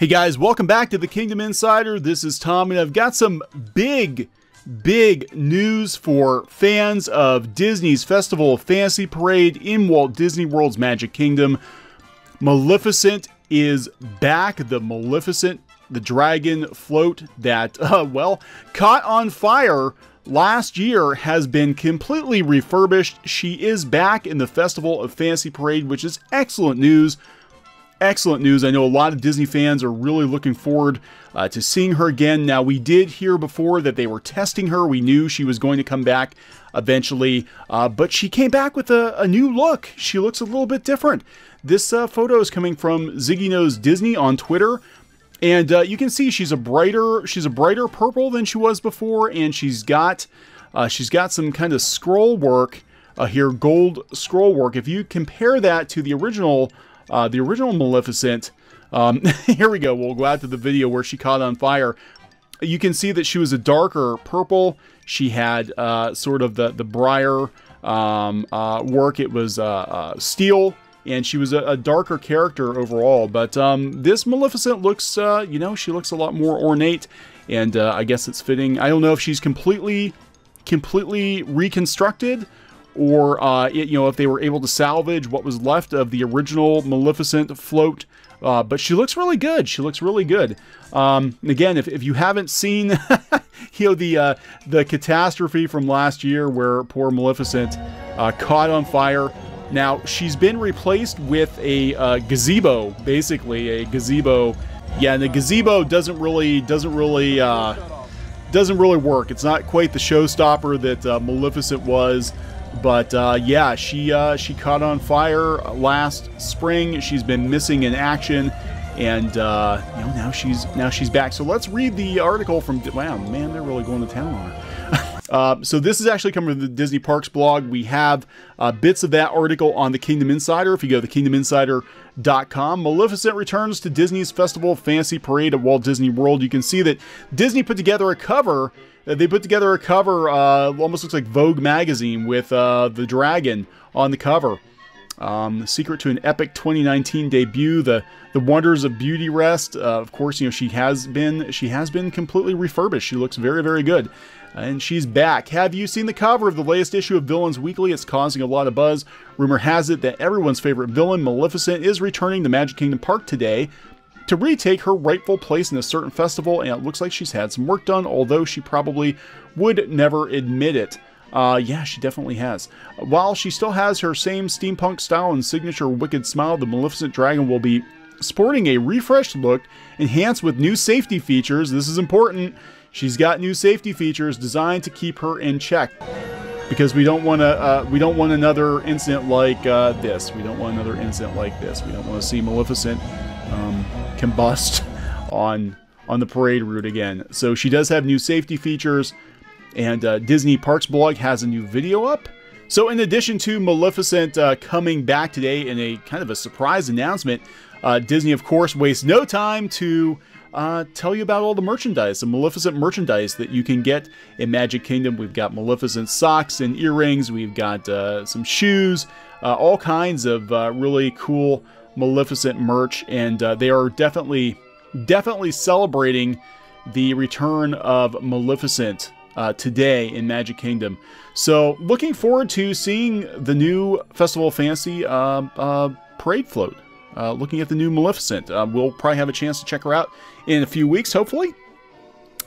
Hey guys, welcome back to the Kingdom Insider. This is Tom, and I've got some big, big news for fans of Disney's Festival of Fantasy Parade in Walt Disney World's Magic Kingdom. Maleficent is back. The Maleficent, the dragon float that, uh, well, caught on fire last year has been completely refurbished. She is back in the Festival of Fantasy Parade, which is excellent news excellent news. I know a lot of Disney fans are really looking forward uh, to seeing her again. Now, we did hear before that they were testing her. We knew she was going to come back eventually, uh, but she came back with a, a, new look. She looks a little bit different. This uh, photo is coming from Ziggy Knows Disney on Twitter. And uh, you can see she's a brighter she's a brighter purple than she was before, and she's got uh, she's got some kind of scroll work uh, here, gold scroll work. If you compare that to the original uh, the original Maleficent, um, here we go. We'll go out to the video where she caught on fire. You can see that she was a darker purple. She had uh, sort of the, the briar um, uh, work. It was uh, uh, steel, and she was a, a darker character overall. But um, this Maleficent looks, uh, you know, she looks a lot more ornate, and I guess it's fitting. I don't know if she's completely, completely reconstructed, or uh, it, you know if they were able to salvage what was left of the original Maleficent float. Uh, but she looks really good. She looks really good. Um, again, if, if you haven't seen, you know the uh, the catastrophe from last year where poor Maleficent uh, caught on fire. Now she's been replaced with a uh, gazebo, basically a gazebo. Yeah, and the gazebo doesn't really doesn't really uh, doesn't really work. It's not quite the showstopper that Maleficent was. But uh, yeah, she uh, she caught on fire last spring. She's been missing in action, and uh, you know now she's now she's back. So let's read the article from. Wow, man, they're really going to town on her. Uh, so this is actually coming from the Disney Parks blog. We have uh, bits of that article on the Kingdom Insider. If you go to kingdominsider.com, Maleficent returns to Disney's Festival of Fantasy Parade at Walt Disney World. You can see that Disney put together a cover uh, they put together a cover, uh, almost looks like Vogue magazine, with uh, the dragon on the cover. Um, secret to an epic 2019 debut, the the wonders of Beauty Rest. Uh, of course, you know she has been she has been completely refurbished. She looks very very good, and she's back. Have you seen the cover of the latest issue of Villains Weekly? It's causing a lot of buzz. Rumor has it that everyone's favorite villain, Maleficent, is returning to Magic Kingdom Park today to retake her rightful place in a certain festival, and it looks like she's had some work done, although she probably would never admit it. Uh, yeah, she definitely has. While she still has her same steampunk style and signature wicked smile, the Maleficent Dragon will be sporting a refreshed look, enhanced with new safety features. This is important. She's got new safety features designed to keep her in check because we don't want to uh, we don't want another incident like uh, this. We don't want another incident like this. We don't want to see Maleficent um, combust on on the parade route again. So she does have new safety features, and uh, Disney Parks blog has a new video up. So in addition to Maleficent uh, coming back today in a kind of a surprise announcement, uh, Disney of course wastes no time to uh, tell you about all the merchandise, the Maleficent merchandise that you can get in Magic Kingdom. We've got Maleficent socks and earrings. We've got uh, some shoes, uh, all kinds of really cool Maleficent merch, and uh, they are definitely, definitely celebrating the return of Maleficent uh, today in Magic Kingdom. So, looking forward to seeing the new Festival of Fantasy uh, uh parade float. Uh, looking at the new Maleficent. Uh, we'll probably have a chance to check her out in a few weeks, hopefully.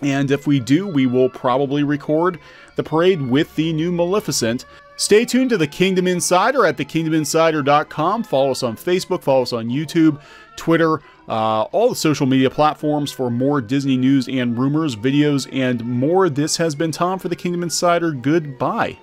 And if we do, we will probably record the parade with the new Maleficent. Stay tuned to the Kingdom Insider at thekingdominsider.com. Follow us on Facebook, follow us on YouTube, Twitter, uh, all the social media platforms for more Disney news and rumors, videos, and more. This has been Tom for the Kingdom Insider. Goodbye.